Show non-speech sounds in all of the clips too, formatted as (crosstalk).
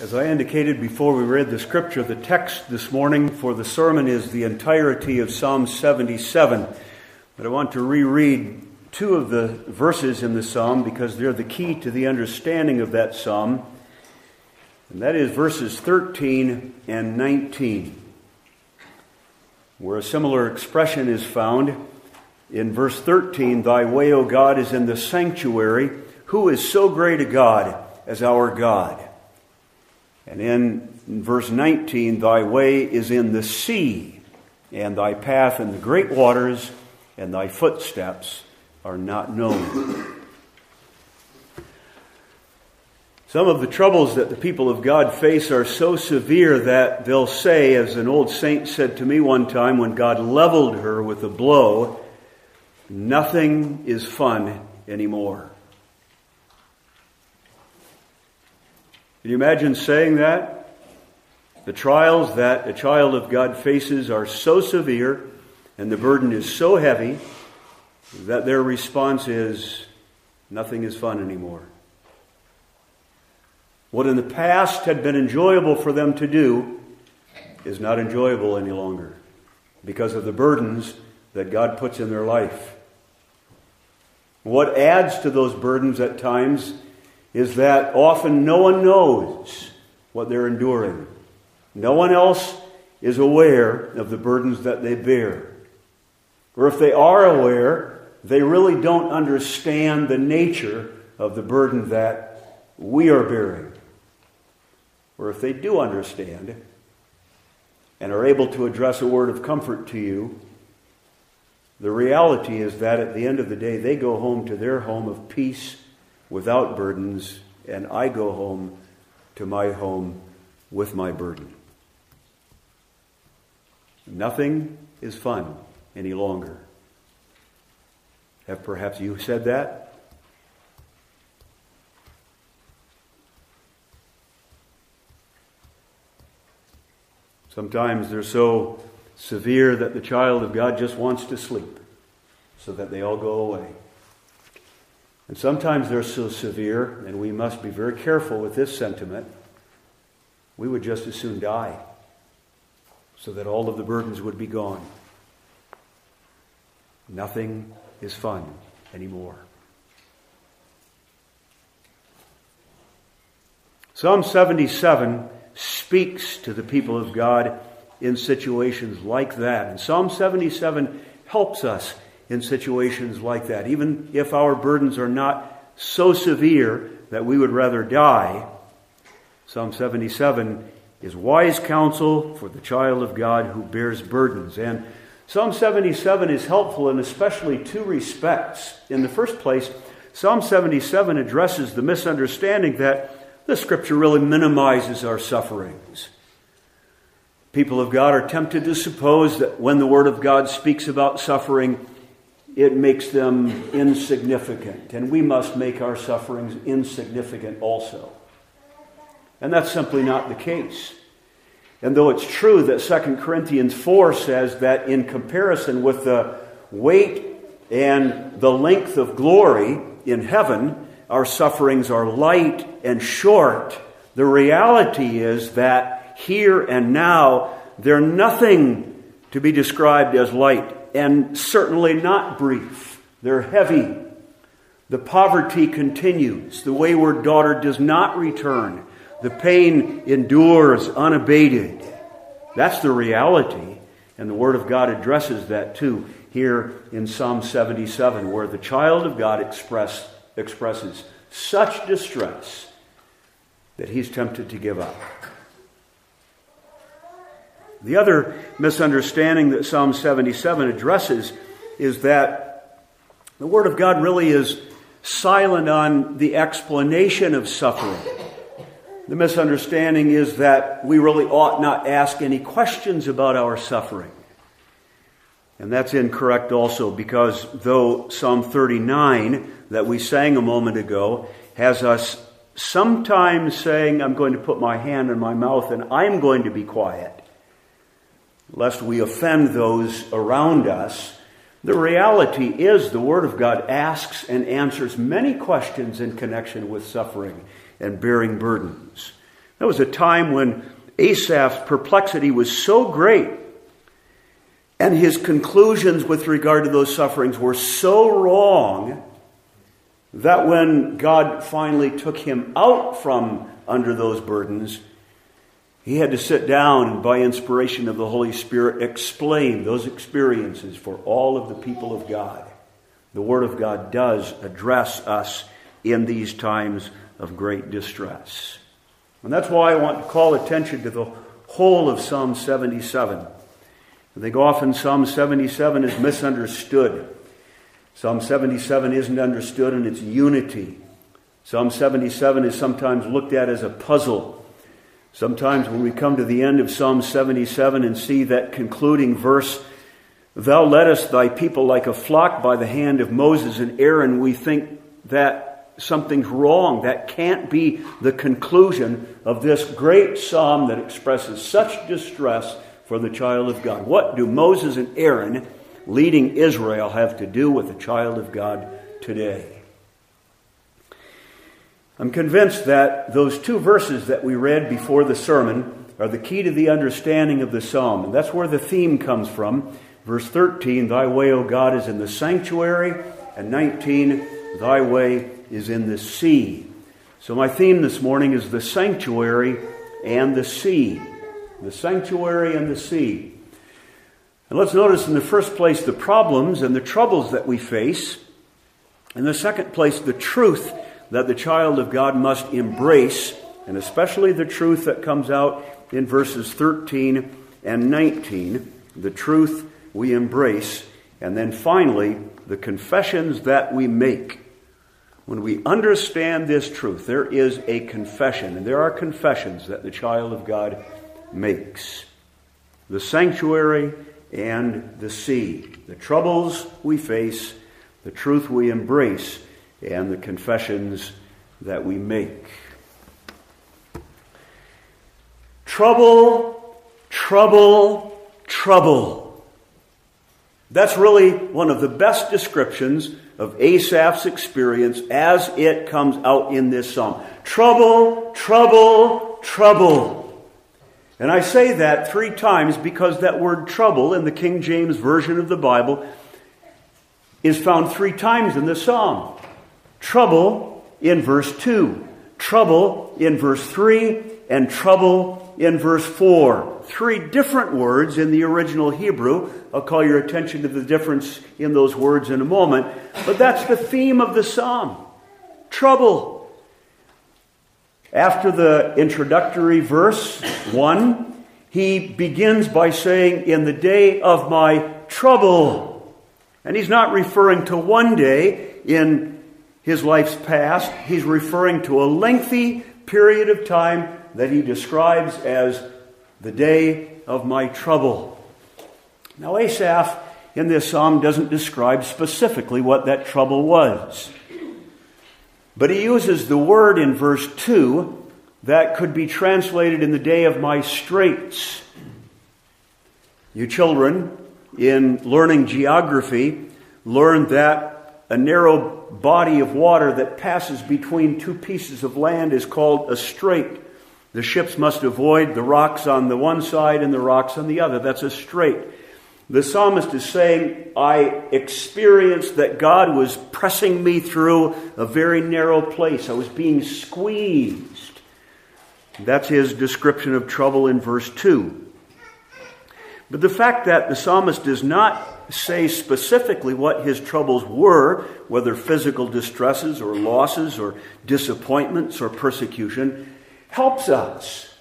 As I indicated before we read the scripture, the text this morning for the sermon is the entirety of Psalm 77. But I want to reread two of the verses in the psalm because they're the key to the understanding of that psalm. And that is verses 13 and 19, where a similar expression is found. In verse 13, Thy way, O God, is in the sanctuary. Who is so great a God as our God? And in, verse 19, thy way is in the sea, and thy path in the great waters, and thy footsteps are not known. Some of the troubles that the people of God face are so severe that they'll say, as an old saint said to me one time when God leveled her with a blow, nothing is fun anymore. Can you imagine saying that? The trials that a child of God faces are so severe and the burden is so heavy that their response is nothing is fun anymore. What in the past had been enjoyable for them to do is not enjoyable any longer because of the burdens that God puts in their life. What adds to those burdens at times is that often no one knows what they're enduring. No one else is aware of the burdens that they bear. Or if they are aware, they really don't understand the nature of the burden that we are bearing. Or if they do understand and are able to address a word of comfort to you, the reality is that at the end of the day, they go home to their home of peace without burdens, and I go home to my home with my burden. Nothing is fun any longer. Have perhaps you said that? Sometimes they're so severe that the child of God just wants to sleep so that they all go away. And sometimes they're so severe, and we must be very careful with this sentiment. We would just as soon die so that all of the burdens would be gone. Nothing is fun anymore. Psalm 77 speaks to the people of God in situations like that. And Psalm 77 helps us in situations like that. Even if our burdens are not so severe that we would rather die, Psalm 77 is wise counsel for the child of God who bears burdens. And Psalm 77 is helpful in especially two respects. In the first place, Psalm 77 addresses the misunderstanding that the scripture really minimizes our sufferings. People of God are tempted to suppose that when the Word of God speaks about suffering, it makes them insignificant. And we must make our sufferings insignificant also. And that's simply not the case. And though it's true that 2 Corinthians 4 says that in comparison with the weight and the length of glory in heaven, our sufferings are light and short, the reality is that here and now, they're nothing to be described as light and certainly not brief. They're heavy. The poverty continues. The wayward daughter does not return. The pain endures unabated. That's the reality. And the Word of God addresses that too here in Psalm 77, where the child of God express, expresses such distress that he's tempted to give up. The other misunderstanding that Psalm 77 addresses is that the Word of God really is silent on the explanation of suffering. The misunderstanding is that we really ought not ask any questions about our suffering. And that's incorrect also because though Psalm 39 that we sang a moment ago has us sometimes saying, I'm going to put my hand in my mouth and I'm going to be quiet lest we offend those around us. The reality is the Word of God asks and answers many questions in connection with suffering and bearing burdens. That was a time when Asaph's perplexity was so great and his conclusions with regard to those sufferings were so wrong that when God finally took him out from under those burdens, he had to sit down and, by inspiration of the Holy Spirit, explain those experiences for all of the people of God. The Word of God does address us in these times of great distress. And that's why I want to call attention to the whole of Psalm 77. I think often Psalm 77 is misunderstood. Psalm 77 isn't understood in its unity. Psalm 77 is sometimes looked at as a puzzle. Sometimes when we come to the end of Psalm 77 and see that concluding verse, Thou leddest thy people like a flock by the hand of Moses and Aaron, we think that something's wrong. That can't be the conclusion of this great psalm that expresses such distress for the child of God. What do Moses and Aaron leading Israel have to do with the child of God today? I'm convinced that those two verses that we read before the sermon are the key to the understanding of the psalm. And that's where the theme comes from. Verse 13, Thy way, O God, is in the sanctuary. And 19, Thy way is in the sea. So my theme this morning is the sanctuary and the sea. The sanctuary and the sea. And let's notice in the first place the problems and the troubles that we face. In the second place, the truth that the child of God must embrace, and especially the truth that comes out in verses 13 and 19, the truth we embrace, and then finally, the confessions that we make. When we understand this truth, there is a confession, and there are confessions that the child of God makes. The sanctuary and the sea, the troubles we face, the truth we embrace, and the confessions that we make. Trouble, trouble, trouble. That's really one of the best descriptions of Asaph's experience as it comes out in this psalm. Trouble, trouble, trouble. And I say that three times because that word trouble in the King James Version of the Bible is found three times in the psalm. Trouble in verse 2, trouble in verse 3, and trouble in verse 4. Three different words in the original Hebrew. I'll call your attention to the difference in those words in a moment. But that's the theme of the psalm trouble. After the introductory verse 1, he begins by saying, In the day of my trouble. And he's not referring to one day in his life's past, he's referring to a lengthy period of time that he describes as the day of my trouble. Now, Asaph in this psalm doesn't describe specifically what that trouble was. But he uses the word in verse 2 that could be translated in the day of my straits. You children, in learning geography, learned that a narrow body of water that passes between two pieces of land is called a strait. The ships must avoid the rocks on the one side and the rocks on the other. That's a strait. The psalmist is saying, I experienced that God was pressing me through a very narrow place. I was being squeezed. That's his description of trouble in verse 2. But the fact that the psalmist does not say specifically what his troubles were, whether physical distresses or losses or disappointments or persecution, helps us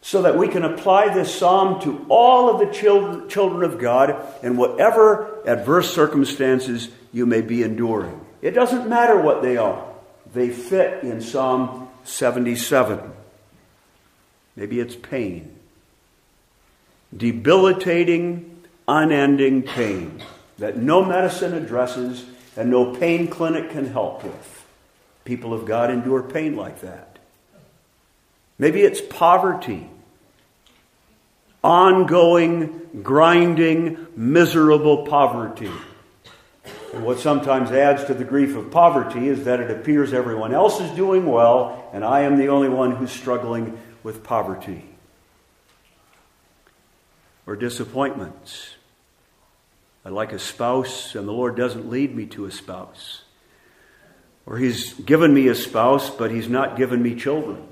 so that we can apply this psalm to all of the children, children of God in whatever adverse circumstances you may be enduring. It doesn't matter what they are, they fit in Psalm 77. Maybe it's pain, debilitating unending pain that no medicine addresses and no pain clinic can help with. People of God endure pain like that. Maybe it's poverty, ongoing, grinding, miserable poverty. And what sometimes adds to the grief of poverty is that it appears everyone else is doing well, and I am the only one who's struggling with poverty or disappointments. I like a spouse, and the Lord doesn't lead me to a spouse. Or He's given me a spouse, but He's not given me children.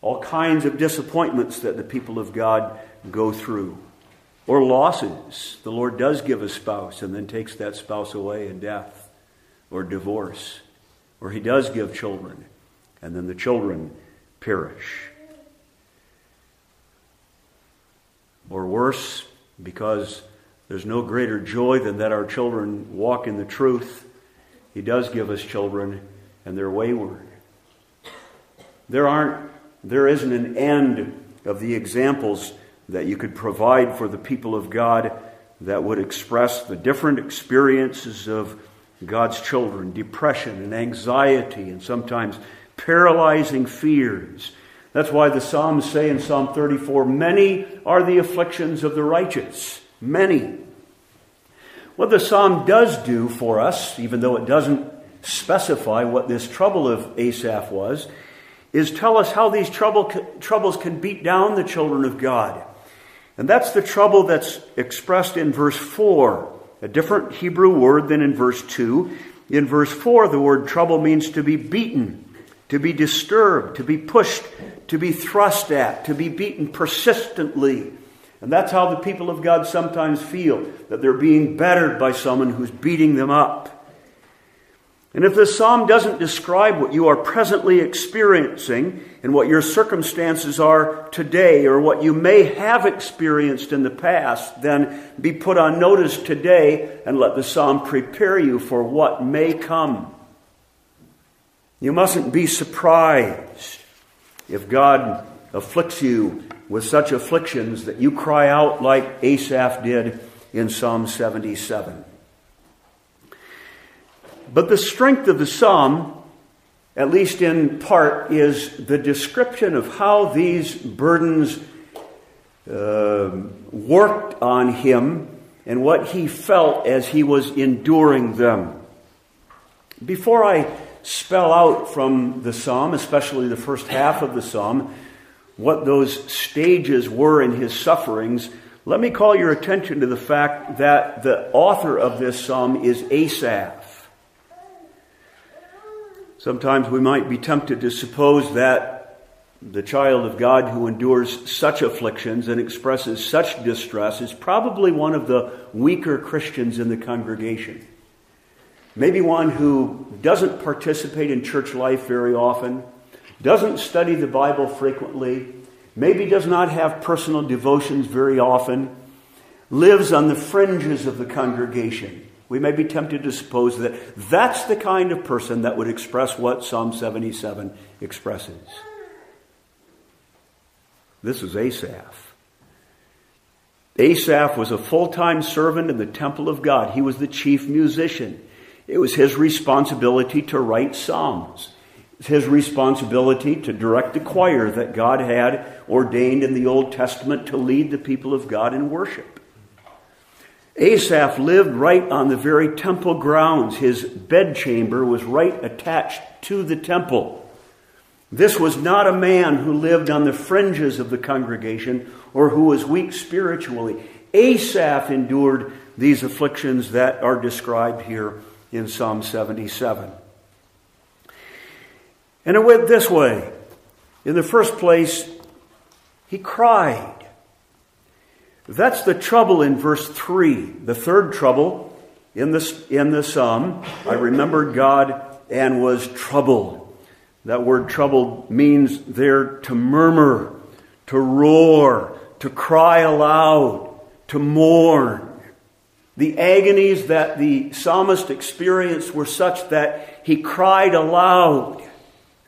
All kinds of disappointments that the people of God go through. Or losses. The Lord does give a spouse and then takes that spouse away in death or divorce. Or He does give children and then the children perish. Or worse, because there's no greater joy than that our children walk in the truth. He does give us children, and they're wayward. There aren't, there isn't an end of the examples that you could provide for the people of God that would express the different experiences of God's children depression and anxiety, and sometimes paralyzing fears. That's why the Psalms say in Psalm 34 many are the afflictions of the righteous. Many. What the psalm does do for us, even though it doesn't specify what this trouble of Asaph was, is tell us how these trouble, troubles can beat down the children of God. And that's the trouble that's expressed in verse 4, a different Hebrew word than in verse 2. In verse 4, the word trouble means to be beaten, to be disturbed, to be pushed, to be thrust at, to be beaten persistently. And that's how the people of God sometimes feel that they're being battered by someone who's beating them up. And if this psalm doesn't describe what you are presently experiencing and what your circumstances are today or what you may have experienced in the past, then be put on notice today and let the psalm prepare you for what may come. You mustn't be surprised if God afflicts you with such afflictions that you cry out like Asaph did in Psalm 77. But the strength of the psalm, at least in part, is the description of how these burdens uh, worked on him and what he felt as he was enduring them. Before I spell out from the psalm, especially the first half of the psalm, what those stages were in his sufferings, let me call your attention to the fact that the author of this psalm is Asaph. Sometimes we might be tempted to suppose that the child of God who endures such afflictions and expresses such distress is probably one of the weaker Christians in the congregation. Maybe one who doesn't participate in church life very often, doesn't study the Bible frequently, maybe does not have personal devotions very often, lives on the fringes of the congregation. We may be tempted to suppose that that's the kind of person that would express what Psalm 77 expresses. This is Asaph. Asaph was a full time servant in the temple of God. He was the chief musician. It was his responsibility to write psalms his responsibility to direct the choir that God had ordained in the Old Testament to lead the people of God in worship. Asaph lived right on the very temple grounds. His bedchamber was right attached to the temple. This was not a man who lived on the fringes of the congregation or who was weak spiritually. Asaph endured these afflictions that are described here in Psalm 77. And it went this way. In the first place, he cried. That's the trouble in verse 3. The third trouble in the, in the psalm. Um, I remembered God and was troubled. That word troubled means there to murmur, to roar, to cry aloud, to mourn. The agonies that the psalmist experienced were such that he cried aloud.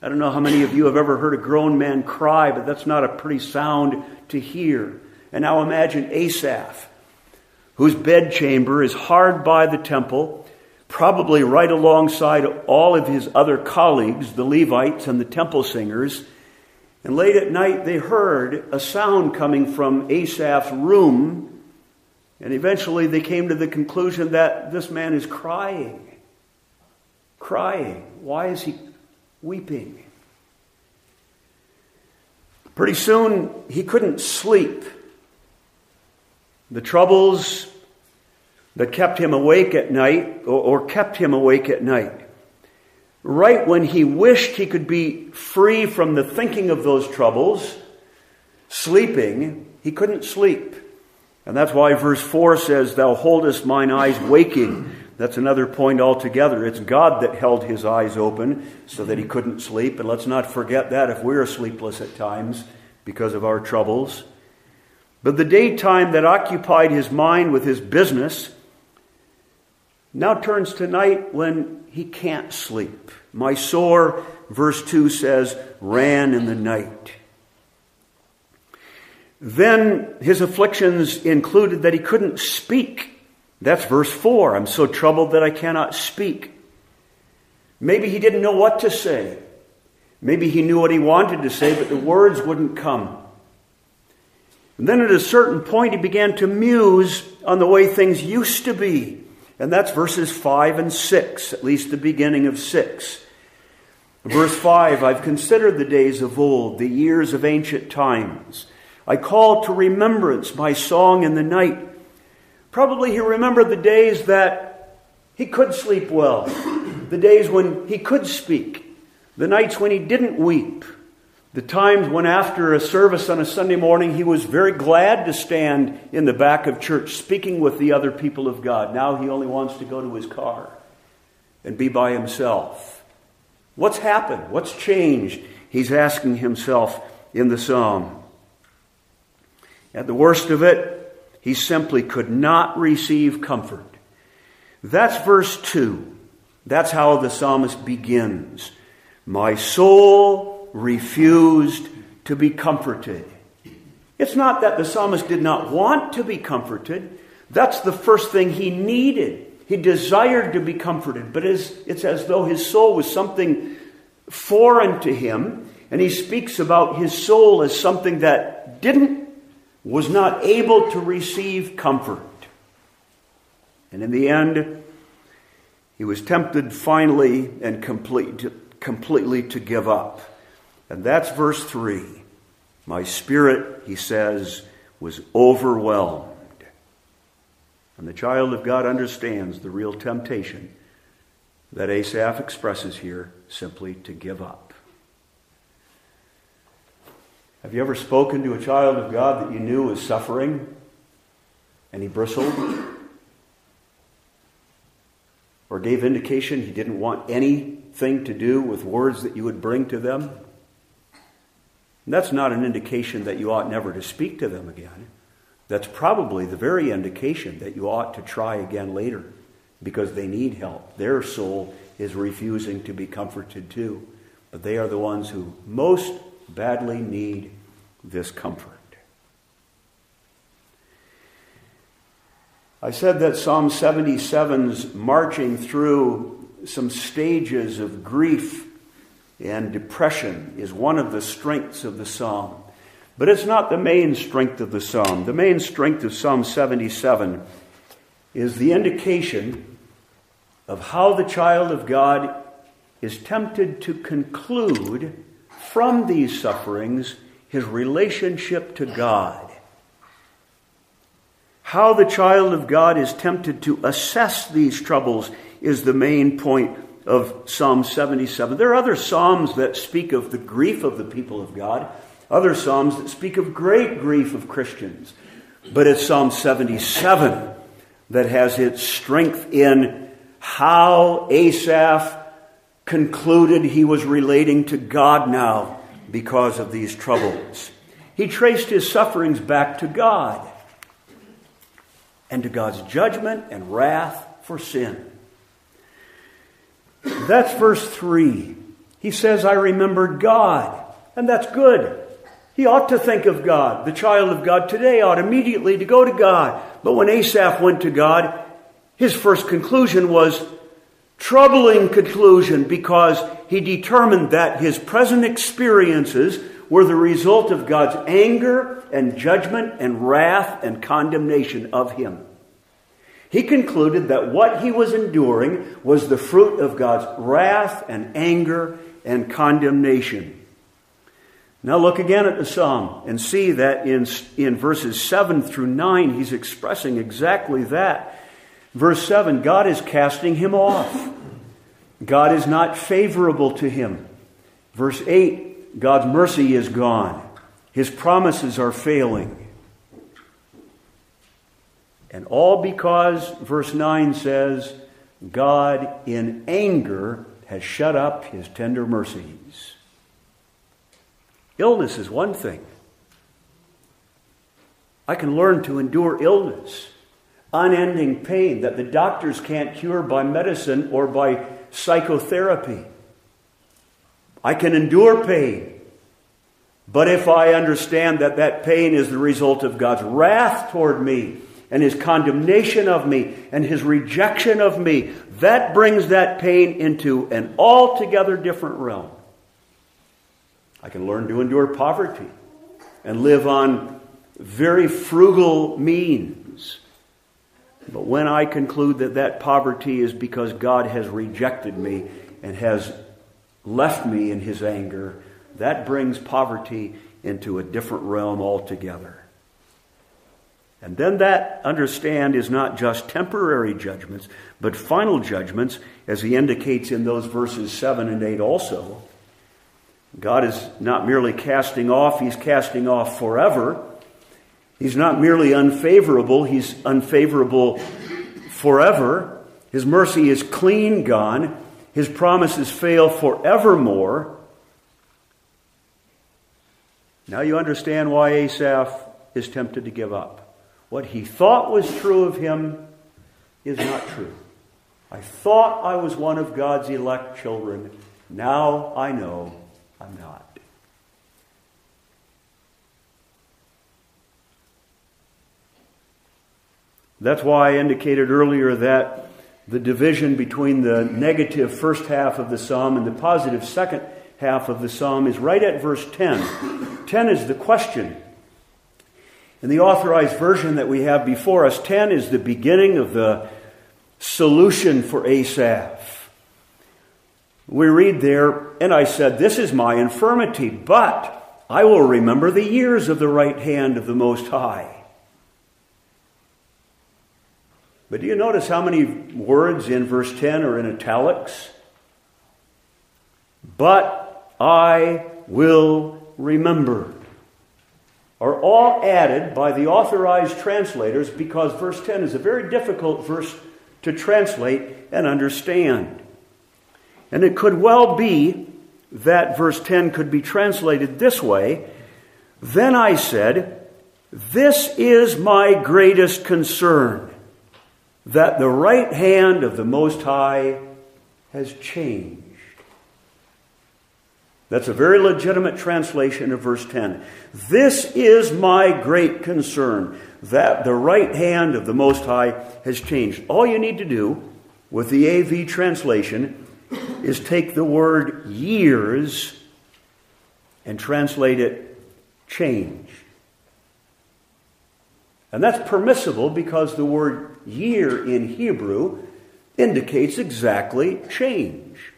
I don't know how many of you have ever heard a grown man cry, but that's not a pretty sound to hear. And now imagine Asaph, whose bedchamber is hard by the temple, probably right alongside all of his other colleagues, the Levites and the temple singers. And late at night, they heard a sound coming from Asaph's room. And eventually, they came to the conclusion that this man is crying. Crying. Why is he weeping. Pretty soon, he couldn't sleep. The troubles that kept him awake at night, or, or kept him awake at night, right when he wished he could be free from the thinking of those troubles, sleeping, he couldn't sleep. And that's why verse 4 says, Thou holdest mine eyes waking. That's another point altogether. It's God that held his eyes open so that he couldn't sleep. And let's not forget that if we're sleepless at times because of our troubles. But the daytime that occupied his mind with his business now turns to night when he can't sleep. My sore, verse 2 says, ran in the night. Then his afflictions included that he couldn't speak. That's verse 4. I'm so troubled that I cannot speak. Maybe he didn't know what to say. Maybe he knew what he wanted to say, but the words wouldn't come. And then at a certain point, he began to muse on the way things used to be. And that's verses 5 and 6, at least the beginning of 6. Verse 5 I've considered the days of old, the years of ancient times. I call to remembrance my song in the night. Probably he remembered the days that he could sleep well, the days when he could speak, the nights when he didn't weep, the times when, after a service on a Sunday morning, he was very glad to stand in the back of church speaking with the other people of God. Now he only wants to go to his car and be by himself. What's happened? What's changed? He's asking himself in the psalm. At the worst of it, he simply could not receive comfort. That's verse 2. That's how the psalmist begins. My soul refused to be comforted. It's not that the psalmist did not want to be comforted. That's the first thing he needed. He desired to be comforted, but it's as though his soul was something foreign to him, and he speaks about his soul as something that didn't, was not able to receive comfort. And in the end, he was tempted finally and complete, completely to give up. And that's verse 3. My spirit, he says, was overwhelmed. And the child of God understands the real temptation that Asaph expresses here simply to give up. Have you ever spoken to a child of God that you knew was suffering and he bristled? Or gave indication he didn't want anything to do with words that you would bring to them? And that's not an indication that you ought never to speak to them again. That's probably the very indication that you ought to try again later because they need help. Their soul is refusing to be comforted too. But they are the ones who most badly need this comfort. I said that Psalm 77's marching through some stages of grief and depression is one of the strengths of the psalm. But it's not the main strength of the psalm. The main strength of Psalm 77 is the indication of how the child of God is tempted to conclude from these sufferings his relationship to God. How the child of God is tempted to assess these troubles is the main point of Psalm 77. There are other Psalms that speak of the grief of the people of God, other Psalms that speak of great grief of Christians. But it's Psalm 77 that has its strength in how Asaph concluded he was relating to God now because of these troubles. He traced his sufferings back to God and to God's judgment and wrath for sin. That's verse 3. He says, I remembered God. And that's good. He ought to think of God. The child of God today ought immediately to go to God. But when Asaph went to God, his first conclusion was troubling conclusion because he determined that his present experiences were the result of God's anger and judgment and wrath and condemnation of him. He concluded that what he was enduring was the fruit of God's wrath and anger and condemnation. Now look again at the psalm and see that in, in verses 7 through 9, he's expressing exactly that. Verse 7 God is casting him off, God is not favorable to him. Verse 8 God's mercy is gone, his promises are failing. And all because, verse 9 says, God in anger has shut up his tender mercies. Illness is one thing. I can learn to endure illness, unending pain that the doctors can't cure by medicine or by psychotherapy. I can endure pain. But if I understand that that pain is the result of God's wrath toward me, and his condemnation of me and his rejection of me, that brings that pain into an altogether different realm. I can learn to endure poverty and live on very frugal means. But when I conclude that that poverty is because God has rejected me and has left me in his anger, that brings poverty into a different realm altogether. And then that, understand, is not just temporary judgments, but final judgments, as he indicates in those verses 7 and 8 also. God is not merely casting off, he's casting off forever. He's not merely unfavorable, he's unfavorable forever. His mercy is clean gone, his promises fail forevermore. Now you understand why Asaph is tempted to give up. What he thought was true of him is not true. I thought I was one of God's elect children. Now I know I'm not. That's why I indicated earlier that the division between the negative first half of the psalm and the positive second half of the psalm is right at verse 10. 10 is the question in the authorized version that we have before us, 10 is the beginning of the solution for Asaph. We read there, and I said, This is my infirmity, but I will remember the years of the right hand of the Most High. But do you notice how many words in verse 10 are in italics? But I will remember are all added by the authorized translators because verse 10 is a very difficult verse to translate and understand. And it could well be that verse 10 could be translated this way Then I said, This is my greatest concern, that the right hand of the Most High has changed. That's a very legitimate translation of verse 10. This is my great concern that the right hand of the Most High has changed. All you need to do with the AV translation is take the word years and translate it change. And that's permissible because the word year in Hebrew indicates exactly change.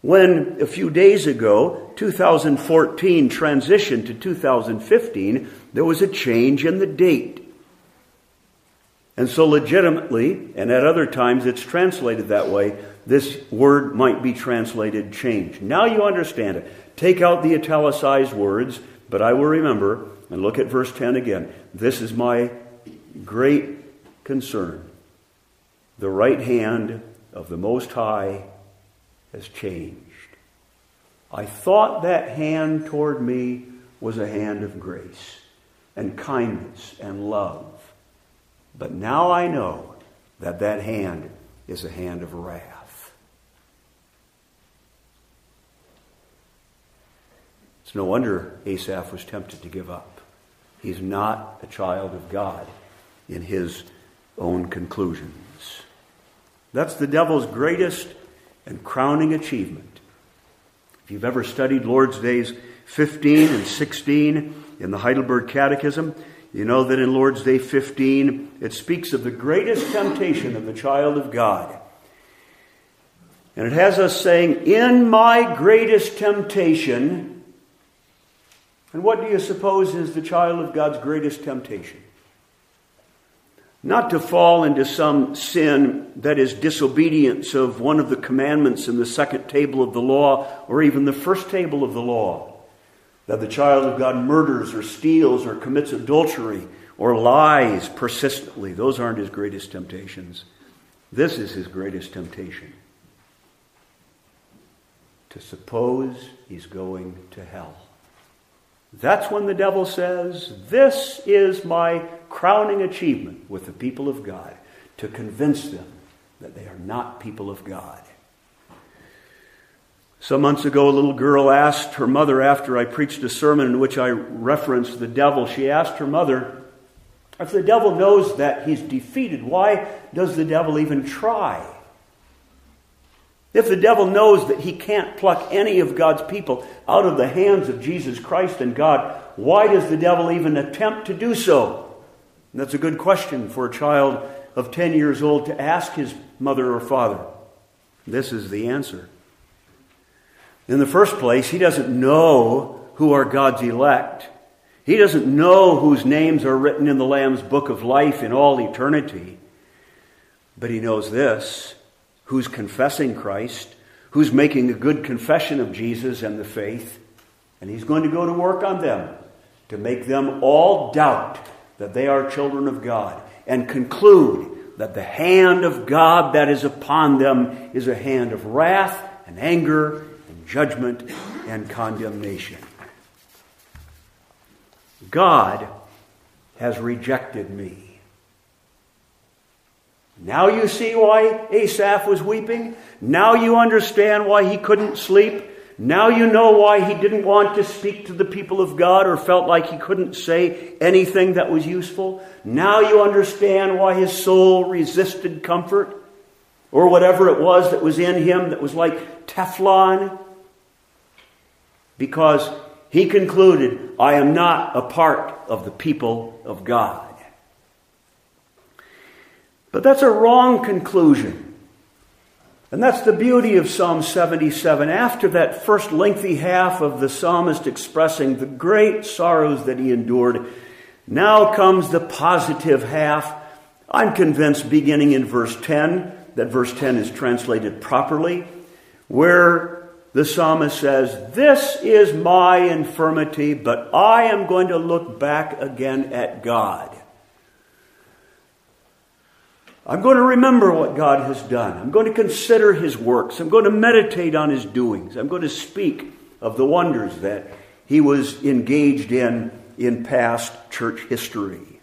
When a few days ago, 2014 transitioned to 2015, there was a change in the date. And so, legitimately, and at other times it's translated that way, this word might be translated change. Now you understand it. Take out the italicized words, but I will remember, and look at verse 10 again. This is my great concern. The right hand of the Most High has changed. I thought that hand toward me was a hand of grace and kindness and love. But now I know that that hand is a hand of wrath. It's no wonder Asaph was tempted to give up. He's not a child of God in his own conclusions. That's the devil's greatest and crowning achievement. If you've ever studied Lord's Days 15 and 16 in the Heidelberg Catechism, you know that in Lord's Day 15, it speaks of the greatest temptation of the child of God. And it has us saying, In my greatest temptation, And what do you suppose is the child of God's greatest temptation? Not to fall into some sin that is disobedience of one of the commandments in the second table of the law or even the first table of the law. That the child of God murders or steals or commits adultery or lies persistently. Those aren't his greatest temptations. This is his greatest temptation to suppose he's going to hell. That's when the devil says, This is my crowning achievement with the people of God, to convince them that they are not people of God. Some months ago, a little girl asked her mother, after I preached a sermon in which I referenced the devil, she asked her mother, If the devil knows that he's defeated, why does the devil even try? If the devil knows that he can't pluck any of God's people out of the hands of Jesus Christ and God, why does the devil even attempt to do so? And that's a good question for a child of 10 years old to ask his mother or father. This is the answer. In the first place, he doesn't know who are God's elect. He doesn't know whose names are written in the Lamb's book of life in all eternity. But he knows this who's confessing Christ, who's making a good confession of Jesus and the faith, and he's going to go to work on them to make them all doubt that they are children of God and conclude that the hand of God that is upon them is a hand of wrath and anger and judgment and condemnation. God has rejected me. Now you see why Asaph was weeping. Now you understand why he couldn't sleep. Now you know why he didn't want to speak to the people of God or felt like he couldn't say anything that was useful. Now you understand why his soul resisted comfort or whatever it was that was in him that was like Teflon. Because he concluded, I am not a part of the people of God. But that's a wrong conclusion. And that's the beauty of Psalm 77. After that first lengthy half of the psalmist expressing the great sorrows that he endured, now comes the positive half. I'm convinced, beginning in verse 10, that verse 10 is translated properly, where the psalmist says, This is my infirmity, but I am going to look back again at God. I'm going to remember what God has done. I'm going to consider his works. I'm going to meditate on his doings. I'm going to speak of the wonders that he was engaged in in past church history.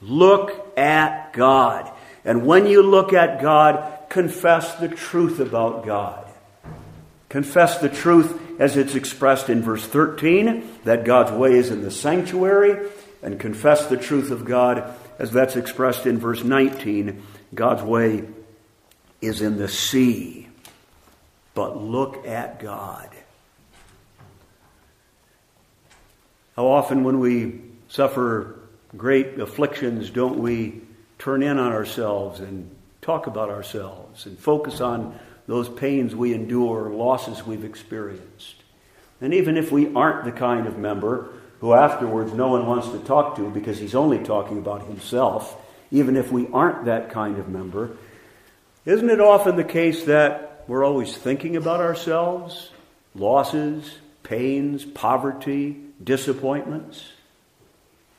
Look at God. And when you look at God, confess the truth about God. Confess the truth as it's expressed in verse 13, that God's way is in the sanctuary, and confess the truth of God as that's expressed in verse 19, God's way is in the sea. But look at God. How often, when we suffer great afflictions, don't we turn in on ourselves and talk about ourselves and focus on those pains we endure, losses we've experienced? And even if we aren't the kind of member who afterwards no one wants to talk to because he's only talking about himself, even if we aren't that kind of member. Isn't it often the case that we're always thinking about ourselves, losses, pains, poverty, disappointments?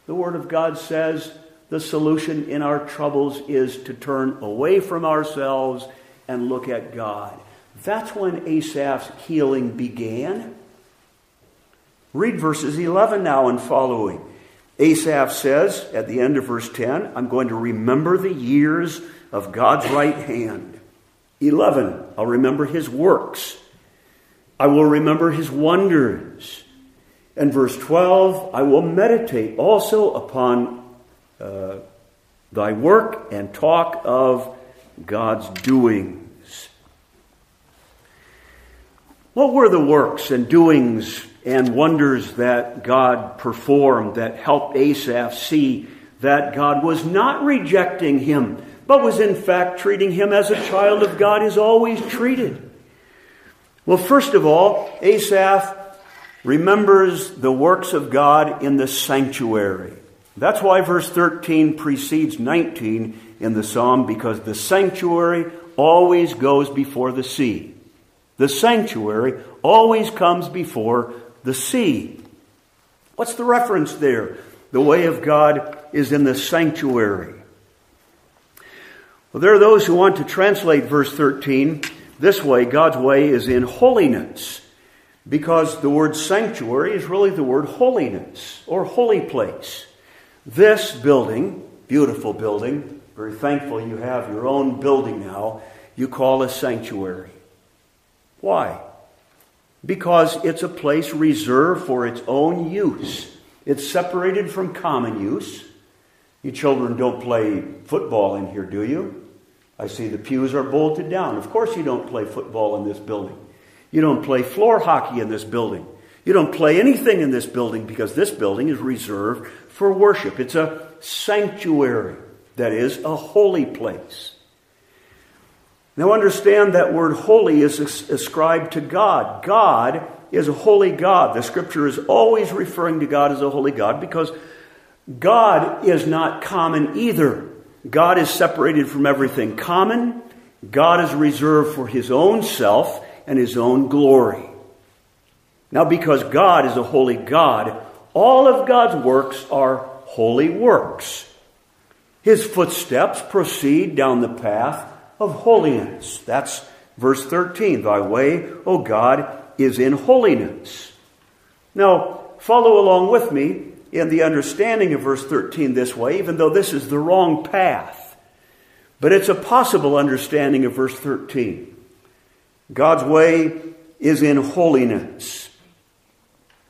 The Word of God says the solution in our troubles is to turn away from ourselves and look at God. That's when Asaph's healing began. Read verses 11 now and following. Asaph says at the end of verse 10, I'm going to remember the years of God's right hand. 11, I'll remember his works. I will remember his wonders. And verse 12, I will meditate also upon uh, thy work and talk of God's doings. What were the works and doings and wonders that God performed that helped Asaph see that God was not rejecting him, but was in fact treating him as a child of God is always treated. Well, first of all, Asaph remembers the works of God in the sanctuary. That's why verse 13 precedes 19 in the psalm, because the sanctuary always goes before the sea. The sanctuary always comes before the sea. What's the reference there? The way of God is in the sanctuary. Well, there are those who want to translate verse 13 this way God's way is in holiness, because the word sanctuary is really the word holiness or holy place. This building, beautiful building, very thankful you have your own building now, you call a sanctuary. Why? Because it's a place reserved for its own use. It's separated from common use. You children don't play football in here, do you? I see the pews are bolted down. Of course, you don't play football in this building. You don't play floor hockey in this building. You don't play anything in this building because this building is reserved for worship. It's a sanctuary, that is, a holy place. Now, understand that word holy is ascribed to God. God is a holy God. The scripture is always referring to God as a holy God because God is not common either. God is separated from everything common. God is reserved for his own self and his own glory. Now, because God is a holy God, all of God's works are holy works. His footsteps proceed down the path of holiness. That's verse 13. Thy way, O God, is in holiness. Now, follow along with me in the understanding of verse 13 this way, even though this is the wrong path. But it's a possible understanding of verse 13. God's way is in holiness.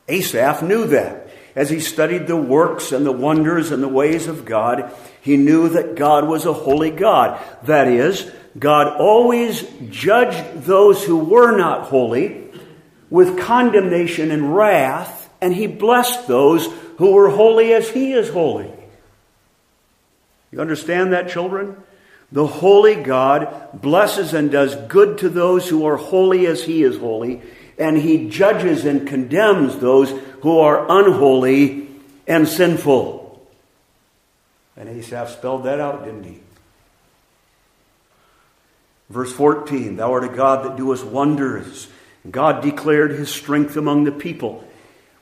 Asaph knew that. As he studied the works and the wonders and the ways of God, he knew that God was a holy God. That is, God always judged those who were not holy with condemnation and wrath, and he blessed those who were holy as he is holy. You understand that, children? The holy God blesses and does good to those who are holy as he is holy, and he judges and condemns those who are unholy and sinful. And Asaph spelled that out, didn't he? Verse 14 Thou art a God that doest wonders. God declared his strength among the people.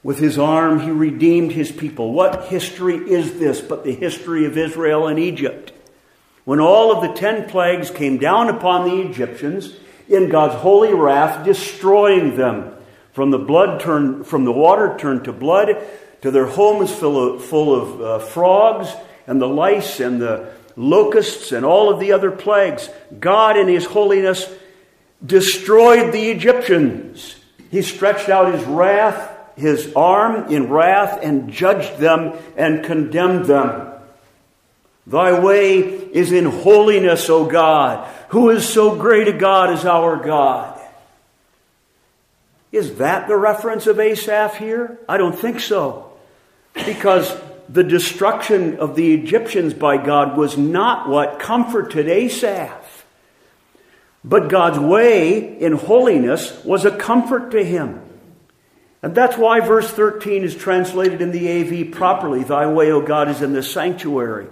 With his arm, he redeemed his people. What history is this but the history of Israel and Egypt? When all of the ten plagues came down upon the Egyptians in God's holy wrath, destroying them. From the blood turned, from the water turned to blood, to their homes full of, full of uh, frogs and the lice and the locusts and all of the other plagues. God in His holiness destroyed the Egyptians. He stretched out His wrath, His arm in wrath, and judged them and condemned them. Thy way is in holiness, O God. Who is so great a God as our God? Is that the reference of Asaph here? I don't think so. Because the destruction of the Egyptians by God was not what comforted Asaph. But God's way in holiness was a comfort to him. And that's why verse 13 is translated in the AV properly Thy way, O God, is in the sanctuary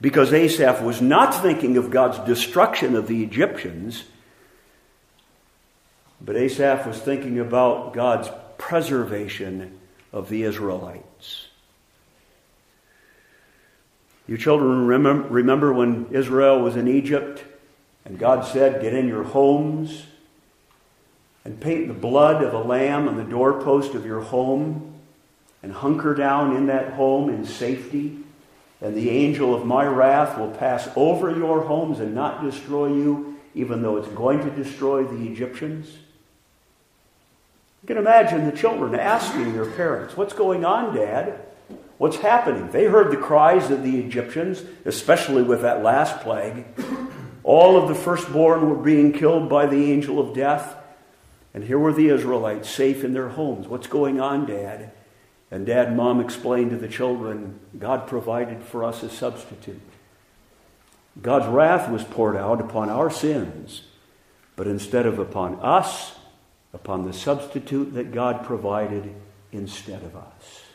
because Asaph was not thinking of God's destruction of the Egyptians, but Asaph was thinking about God's preservation of the Israelites. You children remember, remember when Israel was in Egypt and God said, Get in your homes and paint the blood of a lamb on the doorpost of your home and hunker down in that home in safety and the angel of my wrath will pass over your homes and not destroy you, even though it's going to destroy the Egyptians. You can imagine the children asking their parents, What's going on, Dad? What's happening? They heard the cries of the Egyptians, especially with that last plague. All of the firstborn were being killed by the angel of death. And here were the Israelites safe in their homes. What's going on, Dad? And dad and mom explained to the children God provided for us a substitute. God's wrath was poured out upon our sins, but instead of upon us, upon the substitute that God provided, instead of us.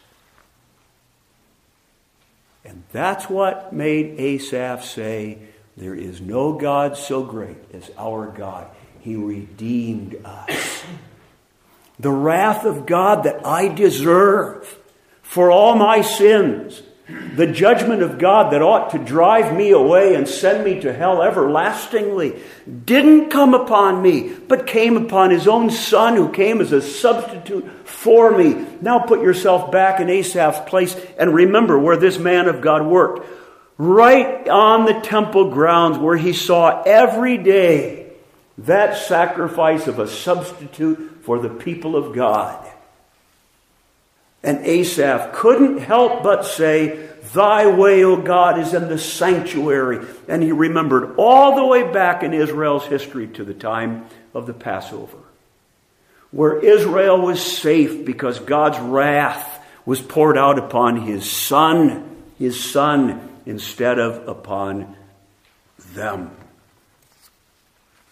And that's what made Asaph say, There is no God so great as our God. He redeemed us. The wrath of God that I deserve for all my sins the judgment of God that ought to drive me away and send me to hell everlastingly didn't come upon me, but came upon his own son who came as a substitute for me. Now put yourself back in Asaph's place and remember where this man of God worked. Right on the temple grounds where he saw every day that sacrifice of a substitute for the people of God. And Asaph couldn't help but say, Thy way, O God, is in the sanctuary. And he remembered all the way back in Israel's history to the time of the Passover, where Israel was safe because God's wrath was poured out upon his son, his son, instead of upon them.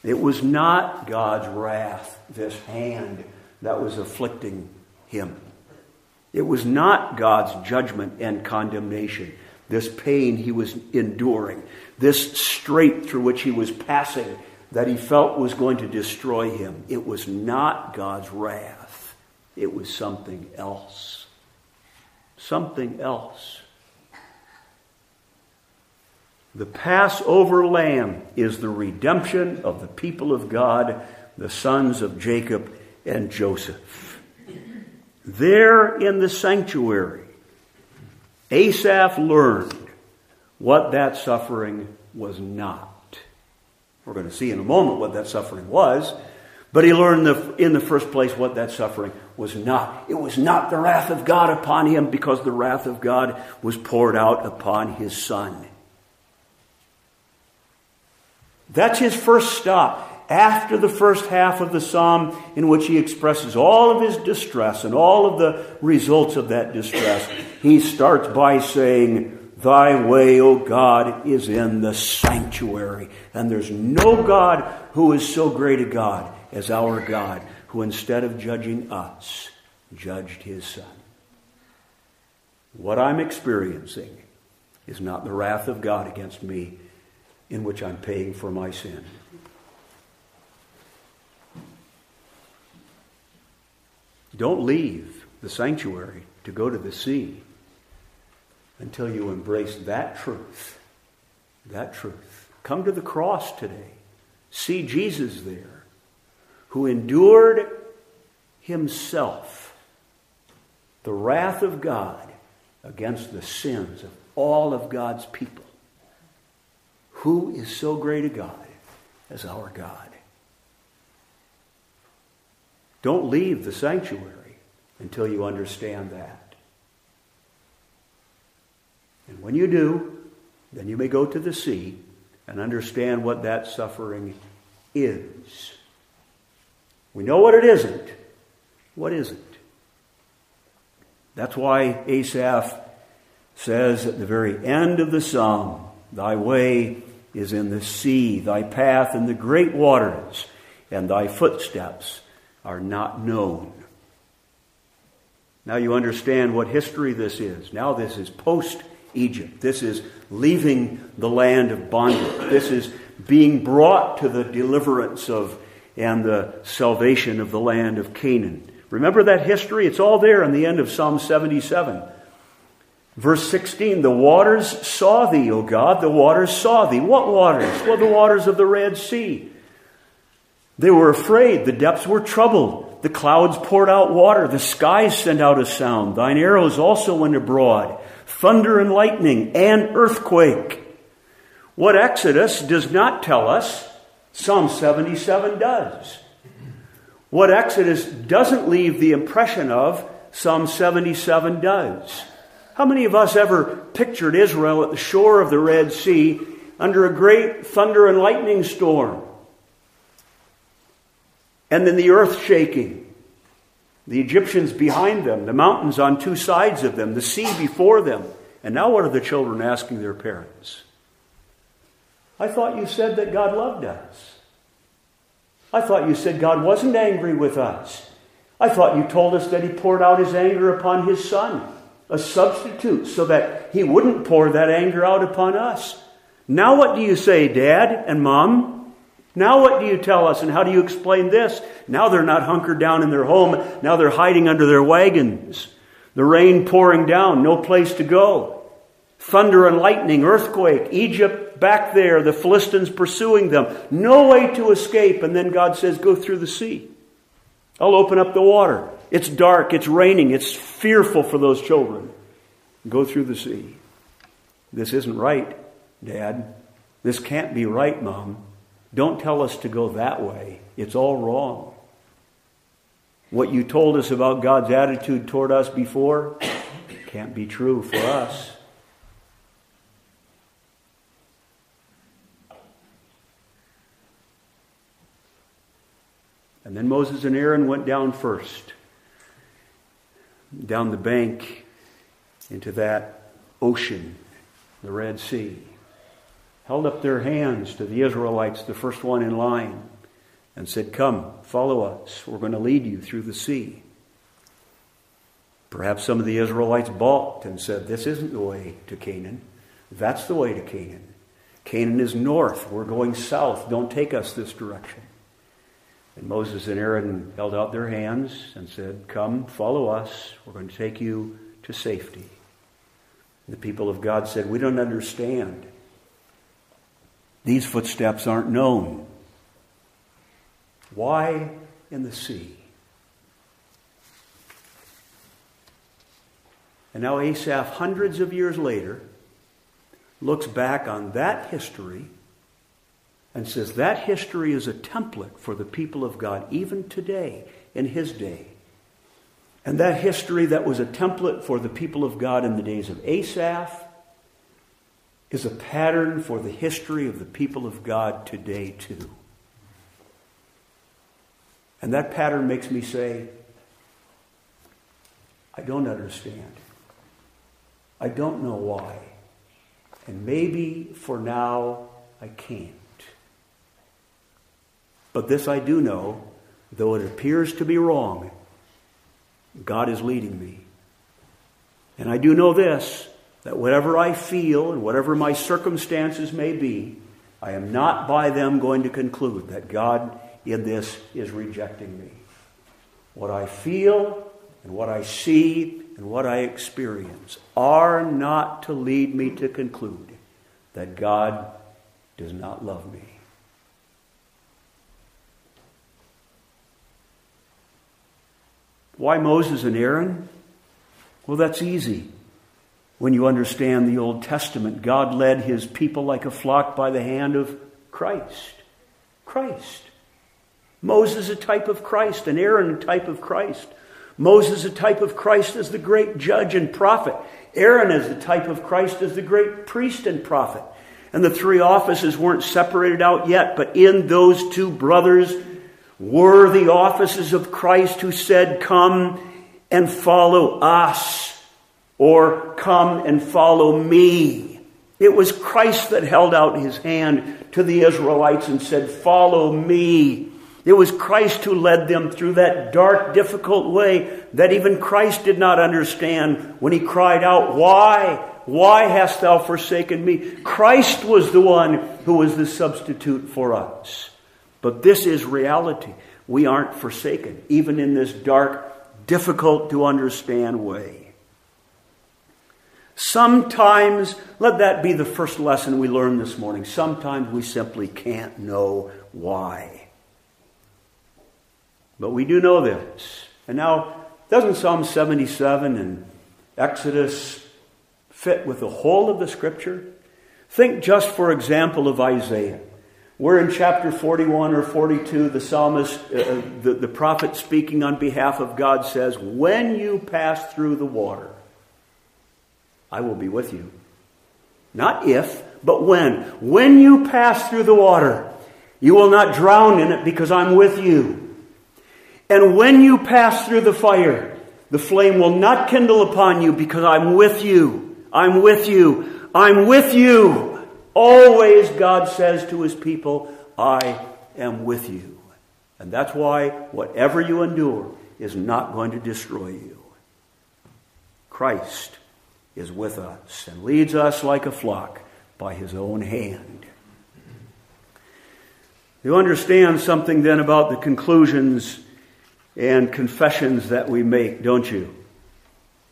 It was not God's wrath, this hand, that was afflicting him. It was not God's judgment and condemnation, this pain he was enduring, this strait through which he was passing that he felt was going to destroy him. It was not God's wrath, it was something else. Something else. The Passover lamb is the redemption of the people of God, the sons of Jacob and Joseph. There in the sanctuary, Asaph learned what that suffering was not. We're going to see in a moment what that suffering was, but he learned the, in the first place what that suffering was not. It was not the wrath of God upon him because the wrath of God was poured out upon his son. That's his first stop after the first half of the psalm, in which he expresses all of his distress and all of the results of that distress, he starts by saying, Thy way, O God, is in the sanctuary. And there's no God who is so great a God as our God, who instead of judging us, judged his Son. What I'm experiencing is not the wrath of God against me in which I'm paying for my sin. Don't leave the sanctuary to go to the sea until you embrace that truth. That truth. Come to the cross today. See Jesus there, who endured himself the wrath of God against the sins of all of God's people. Who is so great a God as our God? Don't leave the sanctuary until you understand that. And when you do, then you may go to the sea and understand what that suffering is. We know what it isn't. What is it? That's why Asaph says at the very end of the psalm, Thy way is in the sea, thy path in the great waters, and thy footsteps are not known. Now you understand what history this is. Now this is post Egypt. This is leaving the land of bondage. This is being brought to the deliverance of and the salvation of the land of Canaan. Remember that history? It's all there in the end of Psalm 77. Verse 16, the waters saw thee, O God, the waters saw thee. What waters? Well, the waters of the Red Sea. They were afraid. The depths were troubled. The clouds poured out water. The skies sent out a sound. Thine arrows also went abroad. Thunder and lightning and earthquake. What Exodus does not tell us, Psalm 77 does. What Exodus doesn't leave the impression of, Psalm 77 does. How many of us ever pictured Israel at the shore of the Red Sea under a great thunder and lightning storm? And then the earth shaking. The Egyptians behind them, the mountains on two sides of them, the sea before them. And now what are the children asking their parents? I thought you said that God loved us. I thought you said God wasn't angry with us. I thought you told us that he poured out his anger upon his son, a substitute, so that he wouldn't pour that anger out upon us. Now, what do you say, Dad and Mom? Now, what do you tell us, and how do you explain this? Now they're not hunkered down in their home, now they're hiding under their wagons. The rain pouring down, no place to go. Thunder and lightning, earthquake, Egypt back there, the Philistines pursuing them, no way to escape. And then God says, Go through the sea. I'll open up the water. It's dark, it's raining, it's fearful for those children. Go through the sea. This isn't right, Dad. This can't be right, Mom. Don't tell us to go that way. It's all wrong. What you told us about God's attitude toward us before (coughs) can't be true for us. And then Moses and Aaron went down first, down the bank into that ocean, the Red Sea. Held up their hands to the Israelites, the first one in line, and said, Come, follow us. We're going to lead you through the sea. Perhaps some of the Israelites balked and said, This isn't the way to Canaan. That's the way to Canaan. Canaan is north. We're going south. Don't take us this direction. And Moses and Aaron held out their hands and said, Come, follow us. We're going to take you to safety. The people of God said, We don't understand. These footsteps aren't known. Why in the sea? And now Asaph, hundreds of years later, looks back on that history and says that history is a template for the people of God, even today, in his day. And that history that was a template for the people of God in the days of Asaph is a pattern for the history of the people of God today, too. And that pattern makes me say, I don't understand. I don't know why. And maybe for now, I can't. But this I do know, though it appears to be wrong, God is leading me. And I do know this that whatever I feel and whatever my circumstances may be, I am not by them going to conclude that God in this is rejecting me. What I feel and what I see and what I experience are not to lead me to conclude that God does not love me. Why Moses and Aaron? Well, that's easy. When you understand the Old Testament, God led his people like a flock by the hand of Christ. Christ. Moses a type of Christ, and Aaron a type of Christ. Moses a type of Christ as the great judge and prophet. Aaron as the type of Christ as the great priest and prophet. And the three offices weren't separated out yet, but in those two brothers, were the offices of Christ who said, Come and follow us, or come and follow me. It was Christ that held out his hand to the Israelites and said, Follow me. It was Christ who led them through that dark, difficult way that even Christ did not understand when he cried out, Why? Why hast thou forsaken me? Christ was the one who was the substitute for us. But this is reality. We aren't forsaken, even in this dark, difficult to understand way. Sometimes, let that be the first lesson we learn this morning. Sometimes we simply can't know why. But we do know this. And now, doesn't Psalm 77 and Exodus fit with the whole of the scripture? Think just, for example, of Isaiah. We're in chapter 41 or 42. The psalmist, uh, uh, the, the prophet speaking on behalf of God says, When you pass through the water, I will be with you. Not if, but when. When you pass through the water, you will not drown in it because I'm with you. And when you pass through the fire, the flame will not kindle upon you because I'm with you. I'm with you. I'm with you. Always God says to his people, I am with you. And that's why whatever you endure is not going to destroy you. Christ is with us and leads us like a flock by his own hand. You understand something then about the conclusions and confessions that we make, don't you?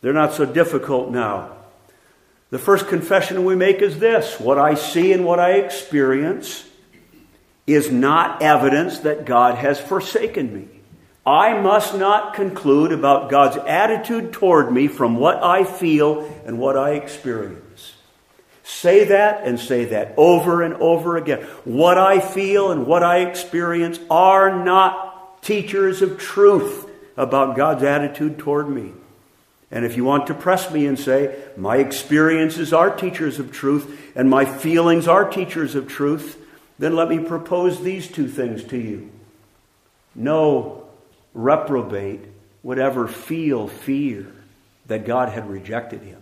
They're not so difficult now. The first confession we make is this what I see and what I experience is not evidence that God has forsaken me. I must not conclude about God's attitude toward me from what I feel and what I experience. Say that and say that over and over again. What I feel and what I experience are not teachers of truth about God's attitude toward me. And if you want to press me and say, my experiences are teachers of truth and my feelings are teachers of truth, then let me propose these two things to you. No reprobate would ever feel fear that God had rejected him.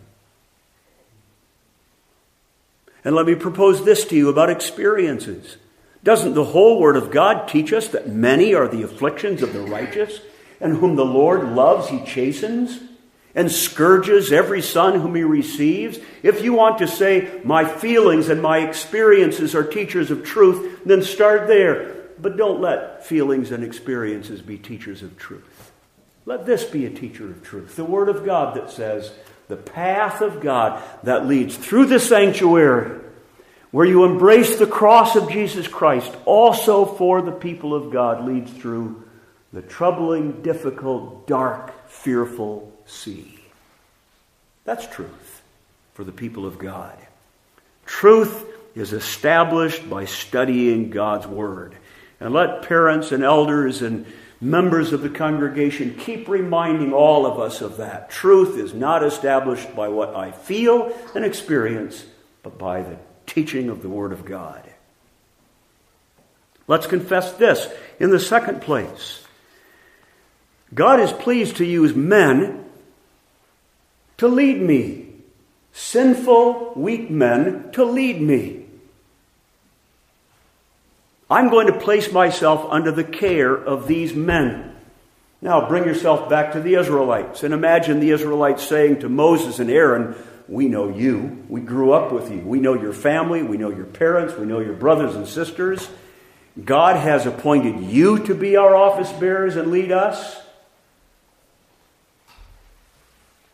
And let me propose this to you about experiences. Doesn't the whole Word of God teach us that many are the afflictions of the righteous, and whom the Lord loves, he chastens? and scourges every son whom he receives. If you want to say, my feelings and my experiences are teachers of truth, then start there. But don't let feelings and experiences be teachers of truth. Let this be a teacher of truth. The Word of God that says, the path of God that leads through the sanctuary, where you embrace the cross of Jesus Christ, also for the people of God, leads through the troubling, difficult, dark, fearful sea. That's truth for the people of God. Truth is established by studying God's Word. And let parents and elders and members of the congregation keep reminding all of us of that. Truth is not established by what I feel and experience, but by the teaching of the Word of God. Let's confess this in the second place. God is pleased to use men to lead me. Sinful, weak men to lead me. I'm going to place myself under the care of these men. Now bring yourself back to the Israelites and imagine the Israelites saying to Moses and Aaron, We know you. We grew up with you. We know your family. We know your parents. We know your brothers and sisters. God has appointed you to be our office bearers and lead us.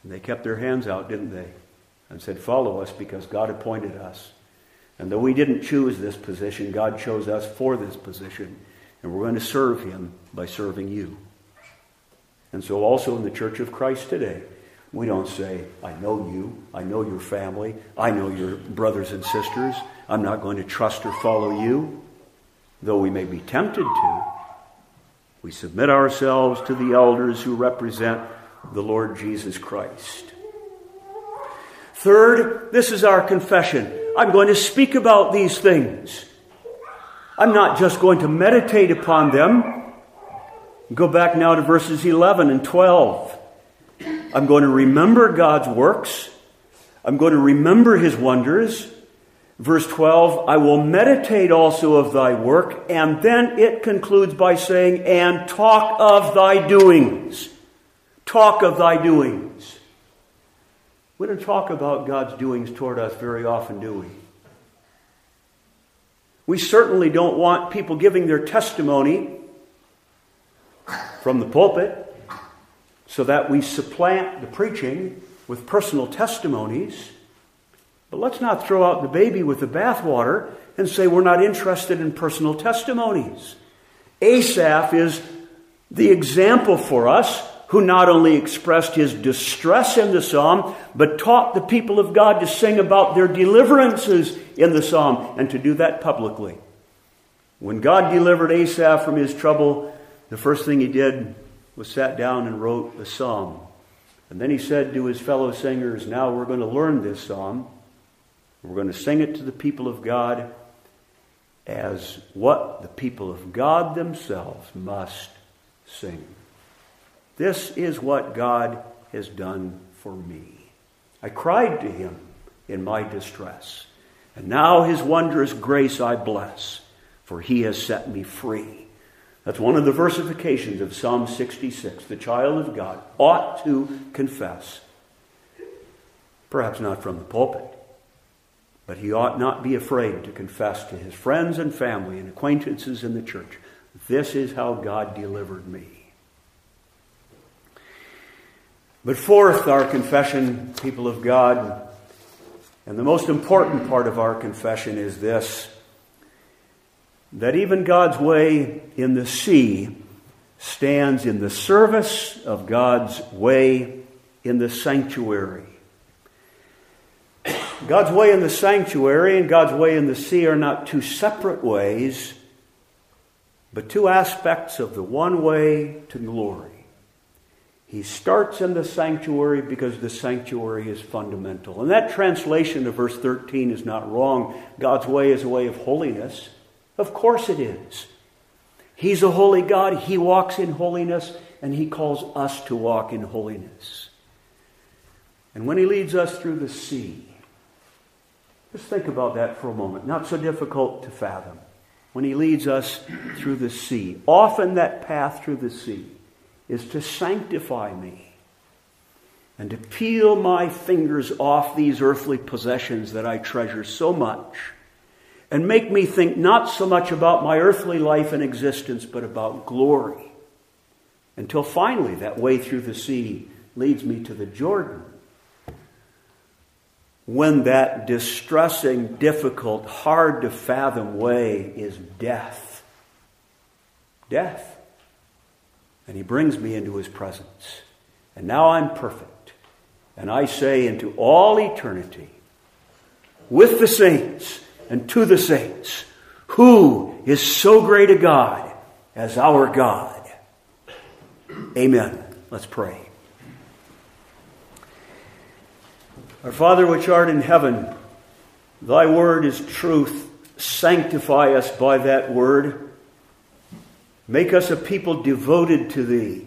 And they kept their hands out, didn't they? And said, Follow us because God appointed us. And though we didn't choose this position, God chose us for this position. And we're going to serve Him by serving you. And so, also in the Church of Christ today, we don't say, I know you, I know your family, I know your brothers and sisters, I'm not going to trust or follow you, though we may be tempted to. We submit ourselves to the elders who represent the Lord Jesus Christ. Third, this is our confession. I'm going to speak about these things. I'm not just going to meditate upon them. Go back now to verses 11 and 12. I'm going to remember God's works. I'm going to remember his wonders. Verse 12, I will meditate also of thy work. And then it concludes by saying, and talk of thy doings talk of thy doings. We don't talk about God's doings toward us very often, do we? We certainly don't want people giving their testimony from the pulpit so that we supplant the preaching with personal testimonies. But let's not throw out the baby with the bathwater and say we're not interested in personal testimonies. Asaph is the example for us who not only expressed his distress in the psalm, but taught the people of God to sing about their deliverances in the psalm and to do that publicly. When God delivered Asaph from his trouble, the first thing he did was sat down and wrote a psalm. And then he said to his fellow singers, Now we're going to learn this psalm. We're going to sing it to the people of God as what the people of God themselves must sing. This is what God has done for me. I cried to him in my distress. And now his wondrous grace I bless, for he has set me free. That's one of the versifications of Psalm 66. The child of God ought to confess. Perhaps not from the pulpit, but he ought not be afraid to confess to his friends and family and acquaintances in the church this is how God delivered me. But fourth, our confession, people of God, and the most important part of our confession is this that even God's way in the sea stands in the service of God's way in the sanctuary. God's way in the sanctuary and God's way in the sea are not two separate ways, but two aspects of the one way to glory. He starts in the sanctuary because the sanctuary is fundamental. And that translation of verse 13 is not wrong. God's way is a way of holiness. Of course it is. He's a holy God. He walks in holiness, and He calls us to walk in holiness. And when He leads us through the sea, just think about that for a moment. Not so difficult to fathom. When He leads us through the sea, often that path through the sea is to sanctify me and to peel my fingers off these earthly possessions that I treasure so much and make me think not so much about my earthly life and existence, but about glory. Until finally, that way through the sea leads me to the Jordan. When that distressing, difficult, hard to fathom way is death. Death. And he brings me into his presence. And now I'm perfect. And I say into all eternity, with the saints, and to the saints, Who is so great a God as our God? Amen. Let's pray. Our Father which art in heaven, thy word is truth. Sanctify us by that word. Make us a people devoted to thee.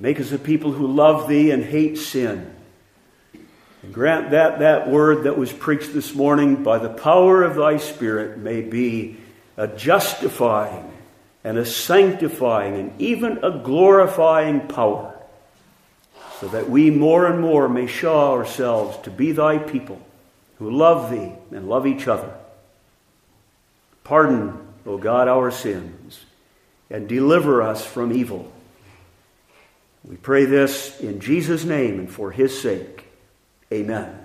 Make us a people who love thee and hate sin. And grant that that word that was preached this morning by the power of thy Spirit may be a justifying and a sanctifying and even a glorifying power, so that we more and more may show ourselves to be thy people who love thee and love each other. Pardon, O God, our sins and deliver us from evil. We pray this in Jesus' name and for his sake. Amen.